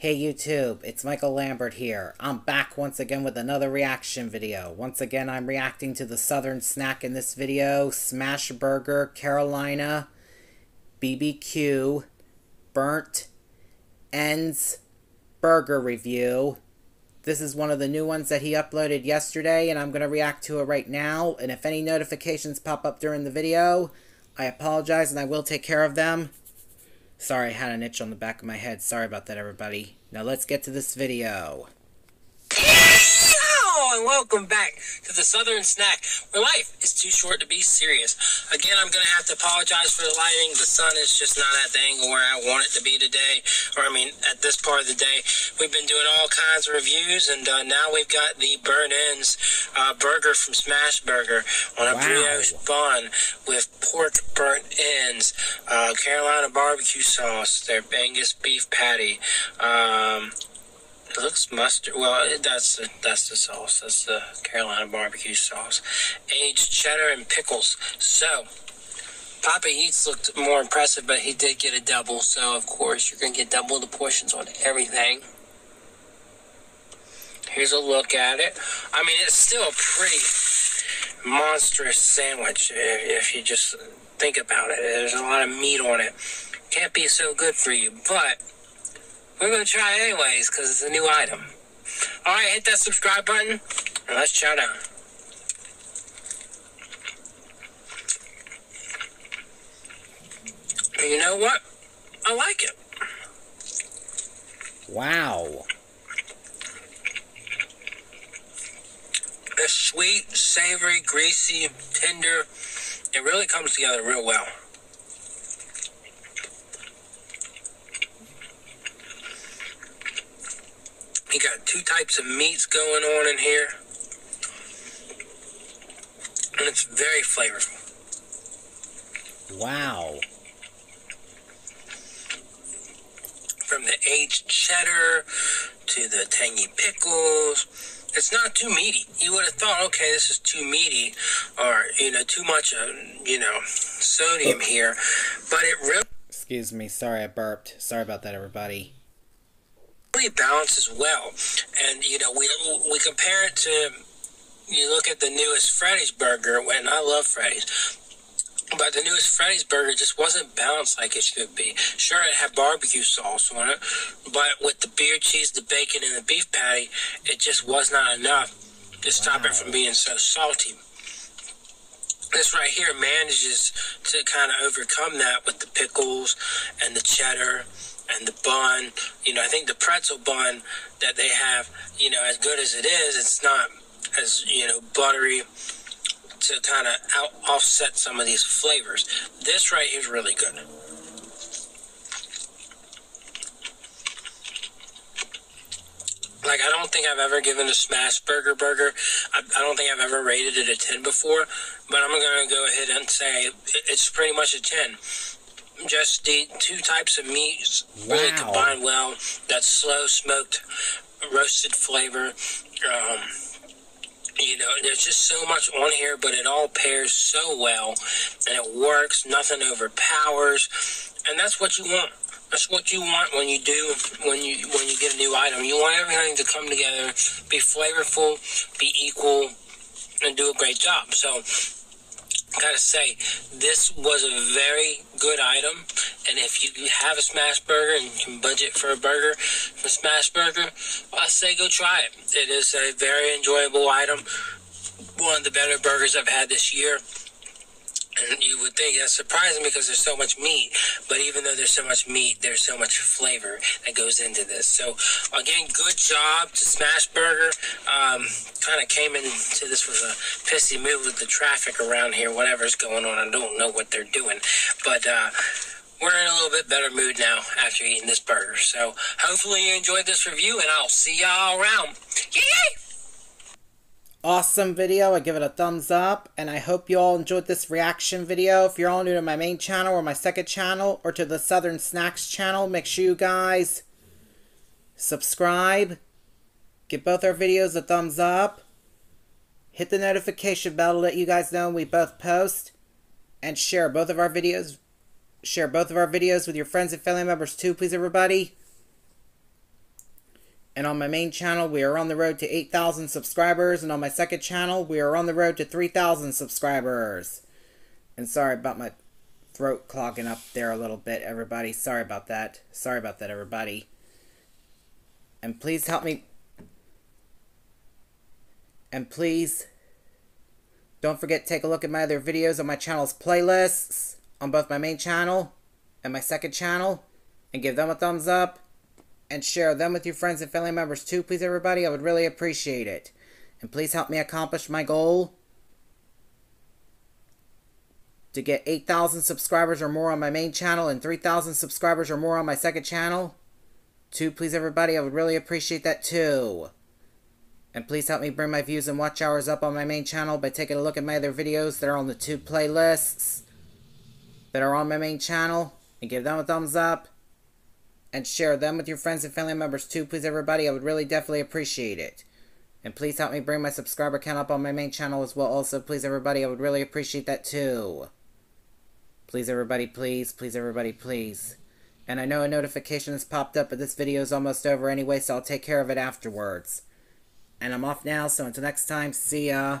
Hey YouTube, it's Michael Lambert here. I'm back once again with another reaction video. Once again, I'm reacting to the Southern Snack in this video, Smashburger Carolina BBQ Burnt Ends Burger Review. This is one of the new ones that he uploaded yesterday, and I'm going to react to it right now. And if any notifications pop up during the video, I apologize and I will take care of them. Sorry, I had an itch on the back of my head. Sorry about that, everybody. Now let's get to this video. And welcome back to the Southern Snack, where life is too short to be serious. Again, I'm going to have to apologize for the lighting. The sun is just not at the angle where I want it to be today, or I mean, at this part of the day. We've been doing all kinds of reviews, and uh, now we've got the Burnt Ends uh, burger from Smashburger on a wow. brioche bun with pork burnt ends, uh, Carolina barbecue sauce, their Angus beef patty. Um, looks mustard. Well, that's the, that's the sauce. That's the Carolina barbecue sauce. Aged cheddar and pickles. So, Papa Eats looked more impressive, but he did get a double. So, of course, you're going to get double the portions on everything. Here's a look at it. I mean, it's still a pretty monstrous sandwich if you just think about it. There's a lot of meat on it. Can't be so good for you, but we're going to try it anyways because it's a new item. All right, hit that subscribe button and let's chow down. And you know what? I like it. Wow. It's sweet, savory, greasy, tender. It really comes together real well. You got two types of meats going on in here. And it's very flavorful. Wow. From the aged cheddar to the tangy pickles. It's not too meaty. You would have thought, okay, this is too meaty or, you know, too much, uh, you know, sodium here. But it really. Excuse me. Sorry, I burped. Sorry about that, everybody really balances well. And, you know, we, we compare it to, you look at the newest Freddy's burger, and I love Freddy's. But the newest Freddy's burger just wasn't balanced like it should be. Sure, it had barbecue sauce on it, but with the beer cheese, the bacon, and the beef patty, it just was not enough to stop wow. it from being so salty. This right here manages to kind of overcome that with the pickles and the cheddar and the bun. You know, I think the pretzel bun that they have, you know, as good as it is, it's not as, you know, buttery to kind of offset some of these flavors. This right here is really good. Like, I don't think I've ever given a Smashburger burger. I, I don't think I've ever rated it a 10 before, but I'm to go ahead and say it's pretty much a 10 just the two types of meats wow. really combine well. That slow smoked, roasted flavor. Um, you know, there's just so much on here, but it all pairs so well, and it works. Nothing overpowers, and that's what you want. That's what you want when you do when you when you get a new item. You want everything to come together, be flavorful, be equal, and do a great job. So gotta say, this was a very good item. And if you have a Smashburger and you can budget for a burger from Smashburger, I say go try it. It is a very enjoyable item. One of the better burgers I've had this year. You would think that's surprising because there's so much meat, but even though there's so much meat, there's so much flavor that goes into this. So, again, good job to Smashburger. Um, kind of came into this with a pissy mood with the traffic around here, whatever's going on. I don't know what they're doing, but. Uh, we're in a little bit better mood now after eating this burger. So hopefully you enjoyed this review, and I'll see y'all around. Yay! Awesome video. I give it a thumbs up. And I hope you all enjoyed this reaction video. If you're all new to my main channel or my second channel or to the Southern Snacks channel, make sure you guys subscribe. Give both our videos a thumbs up. Hit the notification bell to let you guys know when we both post. And share both of our videos. Share both of our videos with your friends and family members too, please everybody. And on my main channel, we are on the road to 8,000 subscribers. And on my second channel, we are on the road to 3,000 subscribers. And sorry about my throat clogging up there a little bit, everybody. Sorry about that. Sorry about that, everybody. And please help me. And please don't forget to take a look at my other videos on my channel's playlists on both my main channel and my second channel and give them a thumbs up and share them with your friends and family members too, please, everybody. I would really appreciate it. And please help me accomplish my goal to get 8,000 subscribers or more on my main channel and 3,000 subscribers or more on my second channel. Too, please, everybody. I would really appreciate that too. And please help me bring my views and watch hours up on my main channel by taking a look at my other videos that are on the two playlists that are on my main channel and give them a thumbs up and share them with your friends and family members too, please, everybody. I would really definitely appreciate it. And please help me bring my subscriber count up on my main channel as well. Also, please, everybody, I would really appreciate that too. Please, everybody, please. Please, everybody, please. And I know a notification has popped up, but this video is almost over anyway, so I'll take care of it afterwards. And I'm off now, so until next time, see ya.